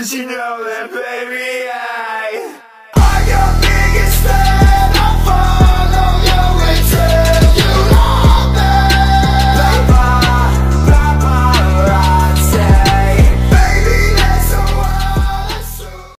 Cause you know that baby